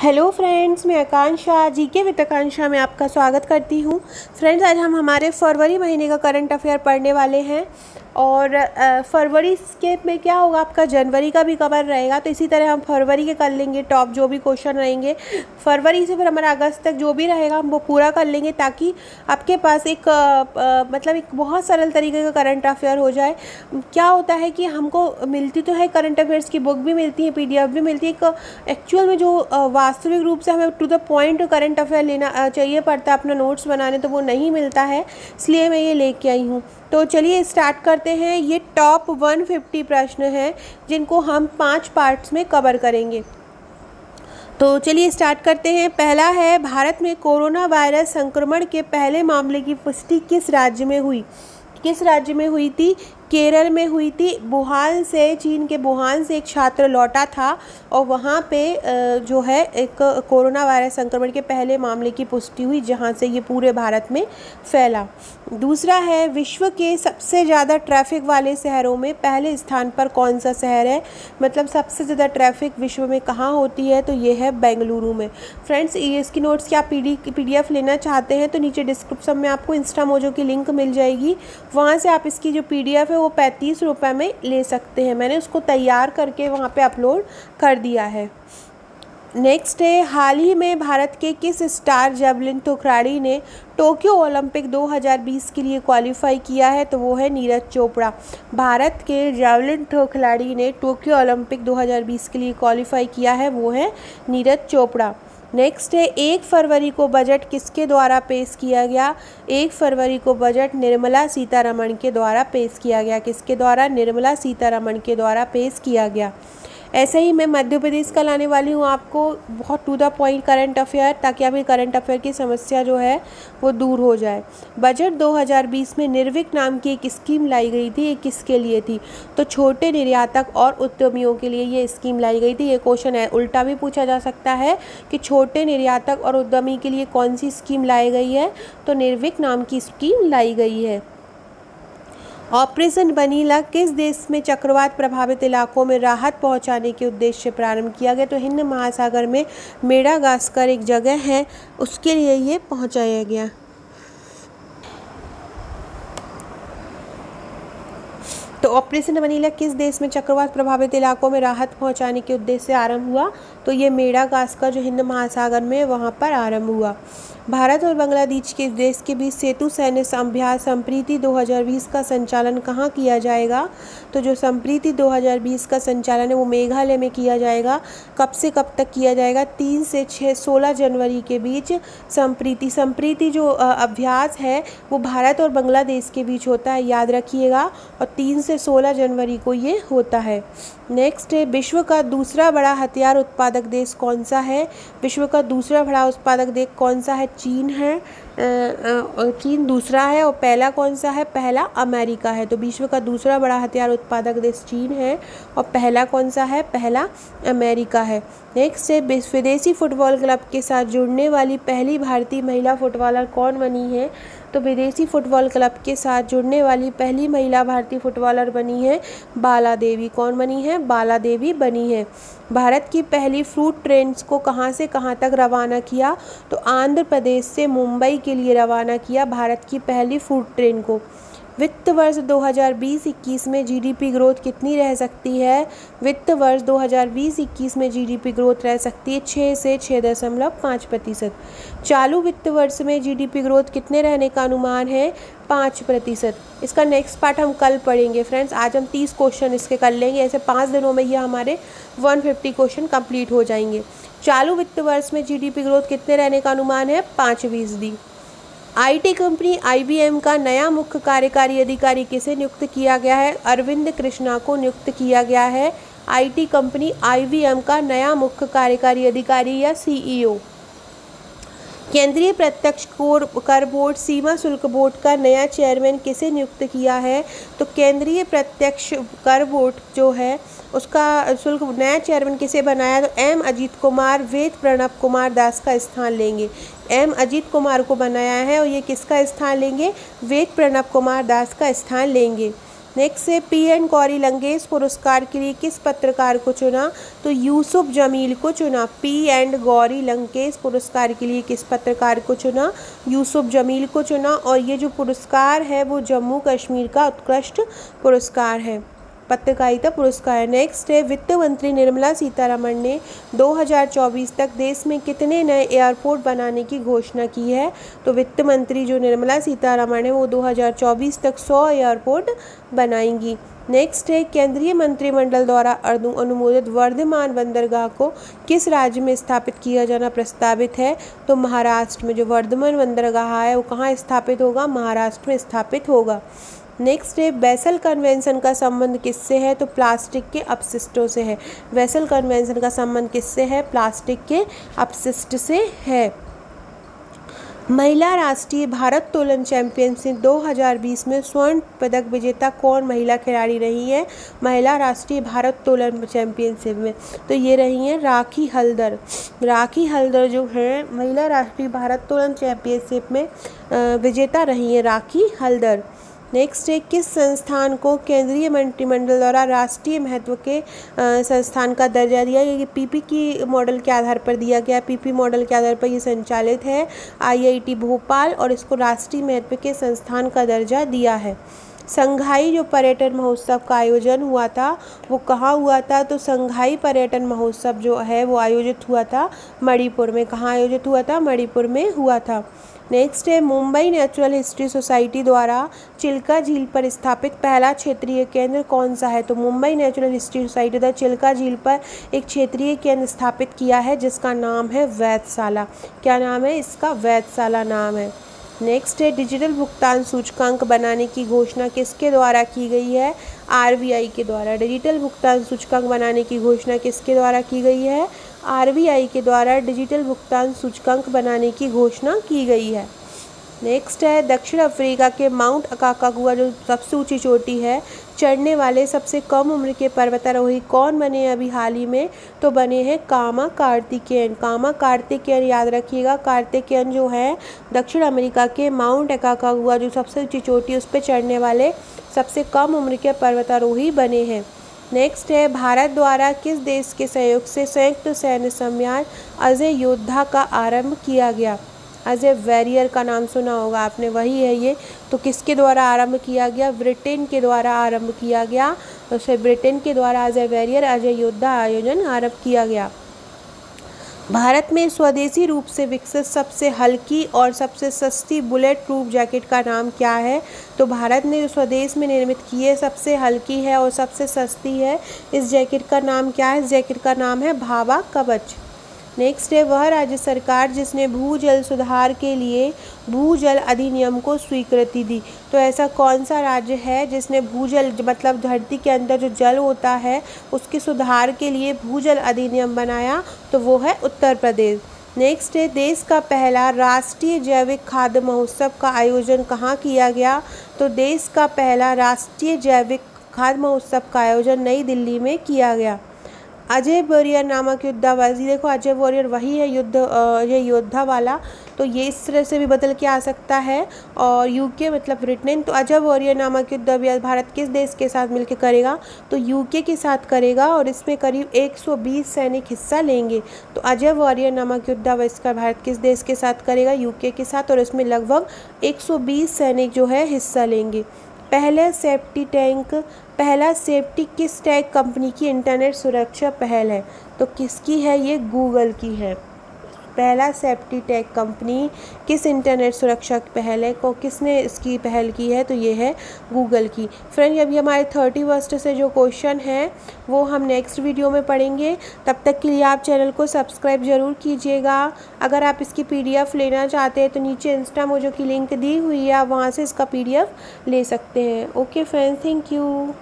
Hello friends, मैं आकांक्षा जी के वित्त आकांक्षा में आपका स्वागत करती हूँ। फ्रेंड्स, आज हम हमारे फरवरी महीने का करंट अफेयर पढ़ने वाले हैं। और फरवरी के में क्या होगा? आपका जनवरी का भी कवर रहेगा तो इसी तरह हम फरवरी के कर लेंगे टॉप जो भी क्वेश्चन रहेंगे। फरवरी से फिर हमारा अगस्त तक जो भी रहेगा हम वो पूरा कर लेंगे ताकि आपके पास एक आ, मतलब एक बहुत सरल तरीके का करंट अफेयर हो जाए। क्या होता है कि हमको मिलती तो है करंट अफेयर्स की बुक भी मिलती है पीडीएफ भी मिलती है एक एक्चुअल में जो वास्तविक रूप से हमें to the point current affair लेना चाहिए पड़ता है अपना नोट्स बनाने तो वो नहीं मिलता है इसलिए मैं ये लेके आई हूँ। तो चलिए स्टार्ट करते हैं। ये टॉप 150 प्रश्न है, जिनको हम पाँच पार्ट्स में कवर करेंगे। तो चलिए स्टार्ट करते हैं। पहला है, भारत में कोरोना वायरस संक्रमण के पहले मामले की पुष्टि किस राज्य में हुई? किस राज्य में हुई थी? केरल में हुई थी। बुहान से, चीन के बुहान से एक छात्र लौटा था और वहाँ पे जो है, एक कोरोना वायरस संक्रमण के पहले मामले की पुष्टि हुई, जहाँ से ये पूरे भारत में फैला। दूसरा है, विश्व के सबसे ज़्यादा ट्रैफ़िक वाले शहरों में पहले स्थान पर कौन सा शहर है? मतलब सबसे ज़्यादा ट्रैफ़िक विश्व में कहाँ होती है? तो ये है बेंगलुरु में। फ्रेंड्स इसकी नोट्स की आप पी डी लेना चाहते हैं तो नीचे डिस्क्रिप्शन में आपको इंस्टा मोजो की लिंक मिल जाएगी। वहाँ से आप इसकी जो पी है वो पैंतीस रुपये में ले सकते हैं। मैंने उसको तैयार करके वहाँ पे अपलोड कर दिया है। नेक्स्ट है हाल ही में भारत के किस स्टार जेवलिन खिलाड़ी ने टोक्यो ओलंपिक 2020 के लिए क्वालिफाई किया है? तो वो है नीरज चोपड़ा। भारत के जेवलिन थ्रो खिलाड़ी ने टोक्यो ओलंपिक 2020 के लिए क्वालिफाई किया है? वो है नीरज चोपड़ा। नेक्स्ट है एक फरवरी को बजट किसके द्वारा पेश किया गया? एक फरवरी को बजट निर्मला सीतारमण के द्वारा पेश किया गया। किसके द्वारा? निर्मला सीतारमण के द्वारा पेश किया गया। ऐसे ही मैं मध्य प्रदेश का लाने वाली हूँ आपको बहुत to the point current affair ताकि आपकी करंट अफेयर की समस्या जो है वो दूर हो जाए। बजट 2020 में निर्विक नाम की एक स्कीम लाई गई थी, ये किसके लिए थी? तो छोटे निर्यातक और उद्यमियों के लिए ये स्कीम लाई गई थी। ये क्वेश्चन है, उल्टा भी पूछा जा सकता है कि छोटे निर्यातक और उद्यमी के लिए कौन सी स्कीम लाई गई है? तो निर्विक नाम की स्कीम लाई गई है। ऑपरेशन बनीला, किस देश में चक्रवात प्रभावित इलाकों में राहत पहुँचाने के उद्देश्य से प्रारंभ किया गया? तो हिंद महासागर में मेडागास्कर एक जगह है, उसके लिए ये पहुँचाया गया। तो ऑपरेशन बनीला, किस देश में चक्रवात प्रभावित इलाकों में राहत पहुँचाने के उद्देश्य से आरंभ हुआ? तो ये मेडागास्कर, जो हिंद महासागर में वहाँ पर आरंभ हुआ। भारत और बांग्लादेश के देश के बीच सेतु सैन्य अभ्यास संप्रीति 2020 का संचालन कहाँ किया जाएगा? तो जो संप्रीति 2020 का संचालन है, वो मेघालय में किया जाएगा। कब से कब तक किया जाएगा? तीन से छः सोलह जनवरी के बीच संप्रीति। संप्रीति जो अभ्यास है, वो भारत और बांग्लादेश के बीच होता है, याद रखिएगा। और तीन से सोलह जनवरी को ये होता है। नेक्स्ट है, विश्व का दूसरा बड़ा हथियार उत्पादक देश कौन सा है? विश्व का दूसरा बड़ा उत्पादक देश कौन सा है? चीन है। चीन दूसरा है और पहला कौन सा है? पहला अमेरिका है। तो विश्व का दूसरा बड़ा हथियार उत्पादक देश चीन है और पहला कौन सा है? पहला अमेरिका है। नेक्स्ट है विदेशी फुटबॉल क्लब के साथ जुड़ने वाली पहली भारतीय महिला फुटबॉलर कौन बनी है? तो विदेशी फुटबॉल क्लब के साथ जुड़ने वाली पहली महिला भारतीय फुटबॉलर बनी है बाला देवी कौन बनी है? बाला देवी बनी है। भारत की पहली फ्रूट ट्रेन को कहाँ से कहाँ तक रवाना किया? तो आंध्र प्रदेश से मुंबई के लिए रवाना किया भारत की पहली फ़ूड ट्रेन को। वित्त वर्ष 2020-21 में जीडीपी ग्रोथ कितनी रह सकती है? वित्त वर्ष 2020-21 में जीडीपी ग्रोथ रह सकती है छः से छः दशमलव पाँच प्रतिशत। चालू वित्त वर्ष में जीडीपी ग्रोथ कितने रहने का अनुमान है? पाँच प्रतिशत। इसका नेक्स्ट पार्ट हम कल पढ़ेंगे। फ्रेंड्स आज हम तीस क्वेश्चन इसके कर लेंगे। ऐसे पाँच दिनों में ये हमारे वन फिफ्टी क्वेश्चन कंप्लीट हो जाएँगे। चालू वित्त वर्ष में जीडीपी ग्रोथ कितने रहने का अनुमान है? पाँच फ़ीसदी। आईटी कंपनी आईबीएम का नया मुख्य कार्यकारी अधिकारी किसे नियुक्त किया गया है? अरविंद कृष्णा को नियुक्त किया गया है। आईटी कंपनी आईबीएम का नया मुख्य कार्यकारी अधिकारी या सीईओ। केंद्रीय प्रत्यक्ष कर बोर्ड, सीमा शुल्क बोर्ड का नया चेयरमैन किसे नियुक्त किया है? तो केंद्रीय प्रत्यक्ष कर बोर्ड जो है उसका शुल्क नया चेयरमैन किसे बनाया तो एम अजीत कुमार, वेद प्रणब कुमार दास का स्थान लेंगे। एम अजीत कुमार को बनाया है और ये किसका स्थान लेंगे? वेद प्रणब कुमार दास का स्थान लेंगे। नेक्स्ट है, पी एन गौरी लंगेश पुरस्कार के लिए किस पत्रकार को चुना? तो यूसुफ जमील को चुना। पी एंड गौरी लंकेश पुरस्कार के लिए किस पत्रकार को चुना? यूसुफ जमील को चुना और ये जो पुरस्कार है, वो जम्मू कश्मीर का उत्कृष्ट पुरस्कार है। पत्रकारिता पुरस्कार नेक्स्ट है। वित्त मंत्री निर्मला सीतारमण ने 2024 तक देश में कितने नए एयरपोर्ट बनाने की घोषणा की है? तो वित्त मंत्री जो निर्मला सीतारमण है, वो 2024 तक 100 एयरपोर्ट बनाएँगी। नेक्स्ट है, केंद्रीय मंत्रिमंडल द्वारा अनुमोदित वर्धमान बंदरगाह को किस राज्य में स्थापित किया जाना प्रस्तावित है? तो महाराष्ट्र में जो वर्धमान बंदरगाह है, वो कहाँ स्थापित होगा? महाराष्ट्र में स्थापित होगा। नेक्स्ट है बेसल कन्वेंशन का संबंध किससे है? तो प्लास्टिक के अपशिष्टों से है। बेसल कन्वेंशन का संबंध किससे है? प्लास्टिक के अपशिष्ट से है। महिला राष्ट्रीय भारत तोलन चैंपियनशिप 2020 में स्वर्ण पदक विजेता कौन महिला खिलाड़ी रही है? महिला राष्ट्रीय भारत तोलन चैंपियनशिप में। तो ये रही हैं राखी हल्दर। राखी हल्दर जो है, महिला राष्ट्रीय भारत तोलन चैंपियनशिप में विजेता रही हैं राखी हल्दर। नेक्स्ट है, किस संस्थान को केंद्रीय मंत्रिमंडल द्वारा राष्ट्रीय महत्व के संस्थान का दर्जा दिया ये पीपी की मॉडल के आधार पर दिया गया। पीपी मॉडल के आधार पर ये संचालित है, आईआईटी भोपाल और इसको राष्ट्रीय महत्व के संस्थान का दर्जा दिया है। संघाई जो पर्यटन महोत्सव का आयोजन हुआ था, वो कहाँ हुआ था? तो संघाई पर्यटन महोत्सव जो है, वो आयोजित हुआ था मणिपुर में। कहाँ आयोजित हुआ था? मणिपुर में हुआ था। नेक्स्ट है, मुंबई नेचुरल हिस्ट्री सोसाइटी द्वारा चिल्का झील पर स्थापित पहला क्षेत्रीय केंद्र कौन सा है? तो मुंबई नेचुरल हिस्ट्री सोसाइटी द्वारा चिल्का झील पर एक क्षेत्रीय केंद्र स्थापित किया है, जिसका नाम है वैधशाला। क्या नाम है? इसका वैधशाला नाम है। नेक्स्ट है डिजिटल भुगतान सूचकांक बनाने की घोषणा किसके द्वारा की गई है? आरबीआई के द्वारा। डिजिटल भुगतान सूचकांक बनाने की घोषणा किसके द्वारा की गई है? आरबीआई के द्वारा डिजिटल भुगतान सूचकांक बनाने की घोषणा की गई है। नेक्स्ट है, दक्षिण अफ्रीका के माउंट अकाकागुआ, जो सबसे ऊँची चोटी है, चढ़ने वाले सबसे कम उम्र के पर्वतारोही कौन बने हैं अभी हाल ही में? तो बने हैं कामा कार्तिकेयन। कामा कार्तिकेयन याद रखिएगा। कार्तिकेयन जो है, दक्षिण अमेरिका के माउंट अकाकागुआ, जो सबसे ऊँची चोटी, उस पर चढ़ने वाले सबसे कम उम्र के पर्वतारोही बने हैं। नेक्स्ट है, भारत द्वारा किस देश के सहयोग से संयुक्त सैन्य सम्यान अजय योद्धा का आरंभ किया गया? अजय वैरियर का नाम सुना होगा आपने, वही है ये। तो किसके द्वारा आरंभ किया गया? ब्रिटेन के द्वारा आरंभ किया गया। उसे ब्रिटेन के द्वारा अजय वैरियर अजय योद्धा आयोजन आरंभ किया गया। भारत में स्वदेशी रूप से विकसित सबसे हल्की और सबसे सस्ती बुलेट प्रूफ जैकेट का नाम क्या है? तो भारत ने स्वदेश में निर्मित की है, सबसे हल्की है और सबसे सस्ती है, इस जैकेट का नाम क्या है? इस जैकेट का नाम है भावा कवच। नेक्स्ट है, वह राज्य सरकार जिसने भूजल सुधार के लिए भूजल अधिनियम को स्वीकृति दी। तो ऐसा कौन सा राज्य है जिसने भूजल मतलब धरती के अंदर जो जल होता है, उसके सुधार के लिए भूजल अधिनियम बनाया? तो वो है उत्तर प्रदेश। नेक्स्ट है, देश का पहला राष्ट्रीय जैविक खाद्य महोत्सव का आयोजन कहाँ किया गया? तो देश का पहला राष्ट्रीय जैविक खाद्य महोत्सव का आयोजन नई दिल्ली में किया गया। अजय वॉरियर नामक युद्धावाजी देखो अजय वॉरियर वही है युद्ध ये योद्धा वाला तो ये इस तरह से भी बदल के आ सकता है, और यूके मतलब ब्रिटेन तो अजय वॉरियर नामक युद्ध अभ्यास भारत किस देश के साथ मिलकर करेगा? तो यूके के साथ करेगा, और इसमें करीब 120 सैनिक हिस्सा लेंगे तो अजय वॉरियर नामक युद्धाभ्यास का भारत किस देश के साथ करेगा? यूके के साथ, और इसमें लगभग 120 सैनिक जो है हिस्सा लेंगे। पहले सेफ्टी टैंक पहला सेफ्टी किस टैग कंपनी की इंटरनेट सुरक्षा पहल है? तो किसकी है ये? गूगल की है। पहला सेफ्टी टेक कंपनी किस इंटरनेट सुरक्षा पहल है को किसने इसकी पहल की है? तो ये है गूगल की। फ्रेंड अभी हमारे थर्टी फ़र्स्ट से जो क्वेश्चन है, वो हम नेक्स्ट वीडियो में पढ़ेंगे। तब तक के लिए आप चैनल को सब्सक्राइब ज़रूर कीजिएगा। अगर आप इसकी पीडीएफ लेना चाहते हैं तो नीचे इंस्टा मोजो की लिंक दी हुई है, आप वहाँ से इसका पीडीएफ ले सकते हैं। Okay friend thank you